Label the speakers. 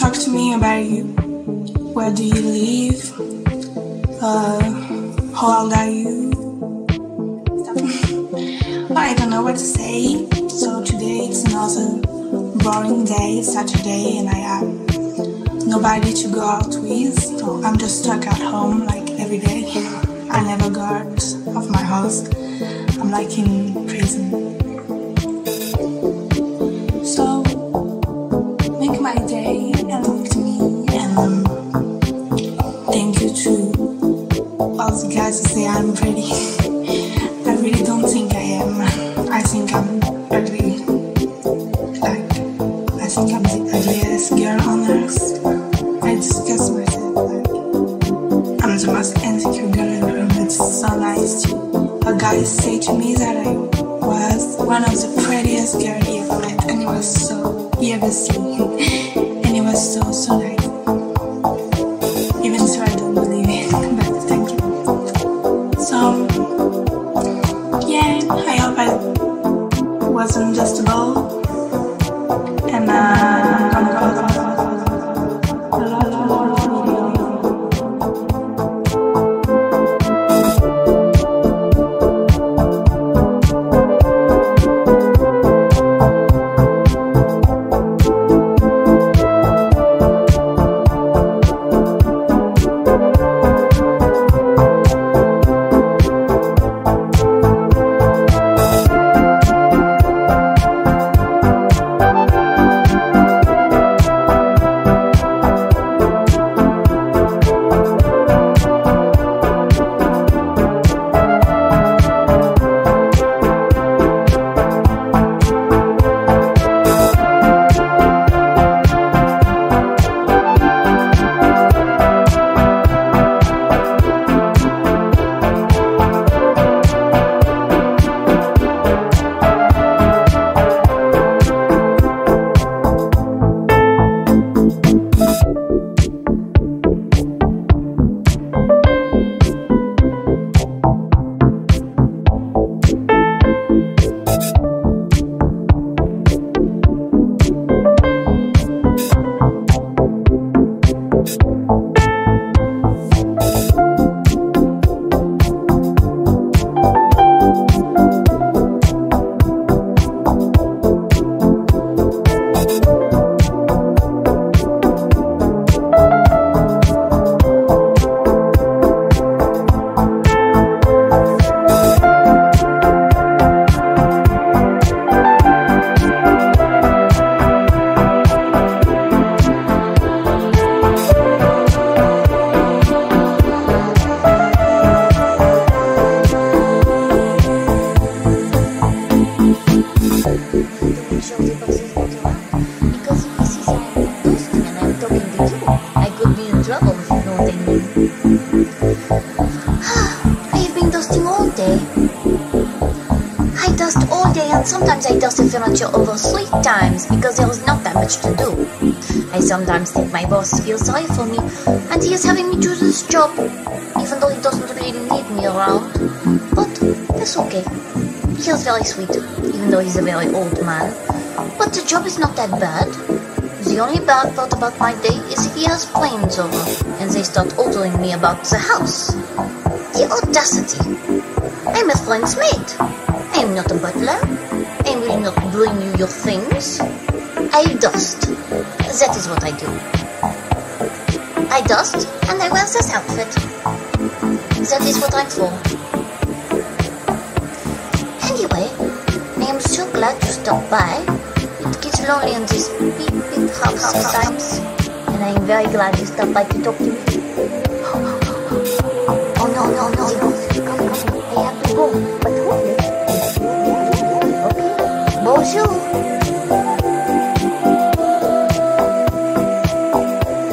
Speaker 1: talk to me about you. Where do you live? Uh, how old are you? I don't know what to say. So today it's another boring day, Saturday, and I have nobody to go out with. So I'm just stuck at home like every day. I never go out of my house. I'm like in prison. I'm pretty. I really don't think I am. I think I'm ugly. Like I think I'm the ugliest girl on earth. I disgust myself. Like I'm the most insecure girl in the room. It's so nice to a guy say to me that I was one of the prettiest girls he ever met, and it was so he ever seen, and he was so so nice.
Speaker 2: In trouble if you know what I mean. I've been dusting all day. I dust all day and sometimes I dust the furniture over three times because there is not that much to do. I sometimes think my boss feels sorry for me and he is having me do this job even though he doesn't really need me around. But that's okay. He is very sweet, even though he's a very old man. But the job is not that bad. The only bad part about my day is he has planes over and they start ordering me about the house. The audacity! I'm a friend's mate. I am not a butler. I will not bring you your things. I dust. That is what I do. I dust and I wear this outfit. That is what I'm for. Anyway, I am so glad you stopped by. Gets lonely in this big, big house sometimes. And I am very glad you stopped by to talk to me. Oh no, no, no, no. I have to go. But it. Okay. Bonjour.